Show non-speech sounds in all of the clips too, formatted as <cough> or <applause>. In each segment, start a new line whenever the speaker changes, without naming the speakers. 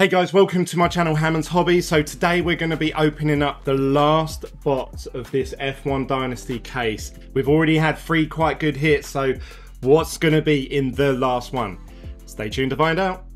Hey guys, welcome to my channel Hammond's Hobby. So today we're going to be opening up the last box of this F1 Dynasty case. We've already had three quite good hits, so what's going to be in the last one? Stay tuned to find out.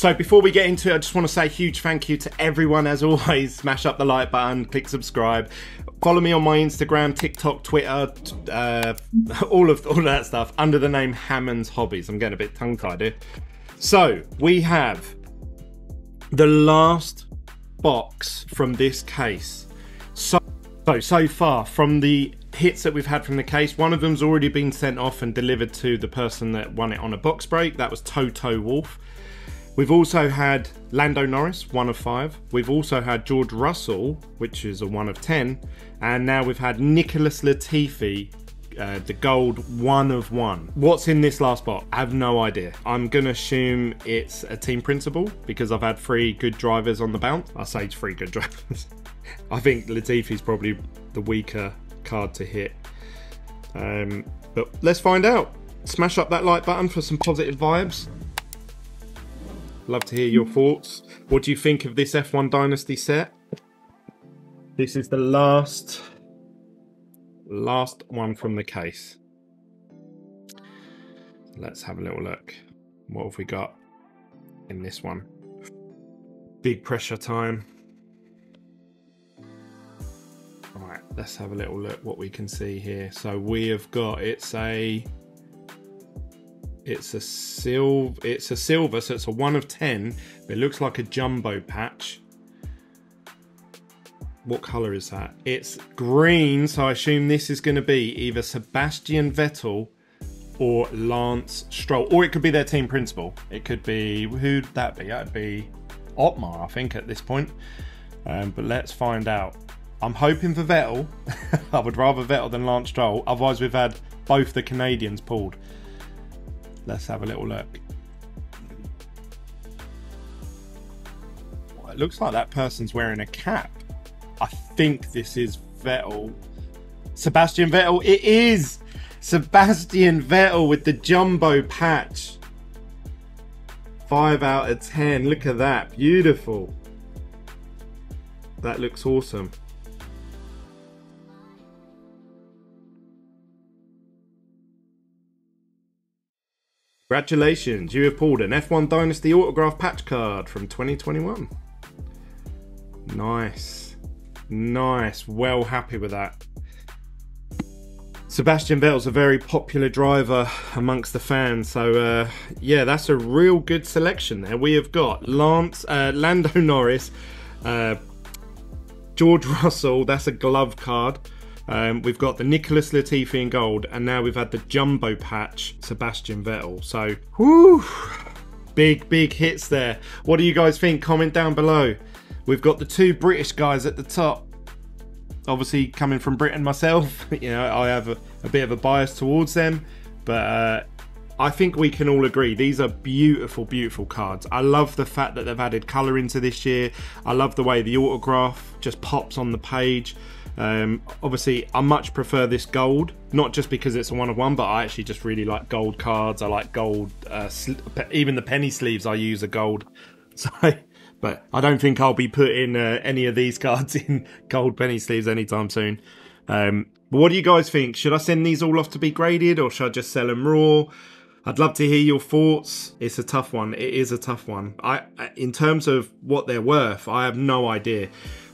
So before we get into it, I just want to say a huge thank you to everyone as always. <laughs> Smash up the like button, click subscribe. Follow me on my Instagram, TikTok, Twitter, uh, <laughs> all of all that stuff under the name Hammond's Hobbies. I'm getting a bit tongue-tied here. So we have the last box from this case. So, so, so far from the hits that we've had from the case, one of them's already been sent off and delivered to the person that won it on a box break. That was Toto Wolff. We've also had Lando Norris, one of five. We've also had George Russell, which is a one of ten. And now we've had Nicholas Latifi, uh, the gold one of one. What's in this last spot? I have no idea. I'm going to assume it's a team principal because I've had three good drivers on the bounce. I say three good <laughs> drivers. I think Latifi's probably the weaker card to hit. Um, but let's find out. Smash up that like button for some positive vibes. Love to hear your thoughts. What do you think of this F1 Dynasty set? This is the last, last one from the case. Let's have a little look. What have we got in this one? Big pressure time. All right, let's have a little look what we can see here. So we have got, it's a it's a silver. It's a silver, so it's a one of ten. It looks like a jumbo patch. What color is that? It's green, so I assume this is going to be either Sebastian Vettel or Lance Stroll, or it could be their team principal. It could be who'd that be? That'd be Otmar, I think, at this point. Um, but let's find out. I'm hoping for Vettel. <laughs> I would rather Vettel than Lance Stroll. Otherwise, we've had both the Canadians pulled. Let's have a little look. Well, it looks like that person's wearing a cap. I think this is Vettel. Sebastian Vettel. It is Sebastian Vettel with the jumbo patch. 5 out of 10. Look at that. Beautiful. That looks awesome. Congratulations, you have pulled an F1 Dynasty autograph patch card from 2021. Nice. Nice. Well happy with that. Sebastian Vettel's a very popular driver amongst the fans, so uh, yeah, that's a real good selection there. We have got Lance, uh, Lando Norris, uh, George <laughs> Russell, that's a glove card. Um, we've got the Nicholas Latifi in gold, and now we've had the jumbo patch Sebastian Vettel. So, whoo, big, big hits there. What do you guys think? Comment down below. We've got the two British guys at the top. Obviously, coming from Britain myself, <laughs> you know, I have a, a bit of a bias towards them, but uh, I think we can all agree these are beautiful, beautiful cards. I love the fact that they've added colour into this year. I love the way the autograph just pops on the page. Um, obviously, I much prefer this gold, not just because it's a one of one, but I actually just really like gold cards. I like gold, uh, even the penny sleeves I use are gold. <laughs> So, but I don't think I'll be putting uh, any of these <laughs> cards in gold penny sleeves anytime soon. Um, but what do you guys think? Should I send these all off to be graded or should I just sell them raw? I'd love to hear your thoughts. It's a tough one. It is a tough one. I, in terms of what they're worth, I have no idea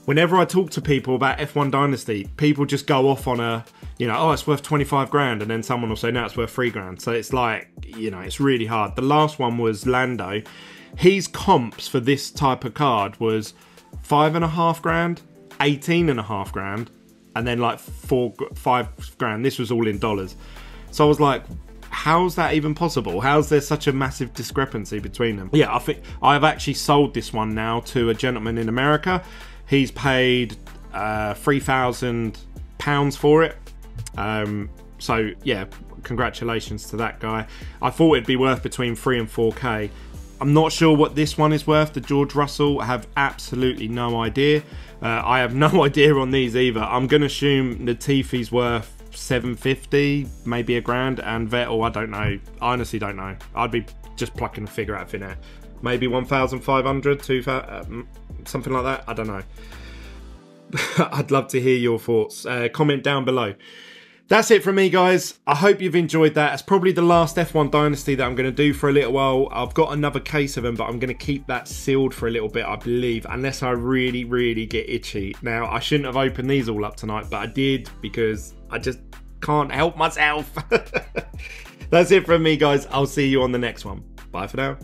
whenever I talk to people about F1 Dynasty, people just go off on a, you know, oh, it's worth 25 grand, and then someone will say, no, it's worth three grand. So it's like, you know, it's really hard. The last one was Lando. His comps for this type of card was five and a half grand, 18 and a half grand, and then like four, five grand. This was all in dollars. So I was like, how's that even possible? How's there such a massive discrepancy between them? Yeah, I think I've actually sold this one now to a gentleman in America He's paid uh, three thousand pounds for it. Um, so yeah, congratulations to that guy. I thought it'd be worth between 3 and 4k. I'm not sure what this one is worth, the George Russell. I have absolutely no idea. Uh, I have no <laughs> idea on these either. I'm going to assume Latifi's worth 750, maybe a grand, and Vettel, I don't know. I honestly don't know. I'd be just plucking a figure out of thin air. Maybe 1,500, 2,000, um, something like that. I don't know. <laughs> I'd love to hear your thoughts. Uh, comment down below. That's it from me, guys. I hope you've enjoyed that. It's probably the last F1 Dynasty that I'm going to do for a little while. I've got another case of them, but I'm going to keep that sealed for a little bit, I believe, unless I really, really get itchy. Now, I shouldn't have opened these all up tonight, but I did because I just can't help myself. <laughs> That's it from me, guys. I'll see you on the next one. Bye for now.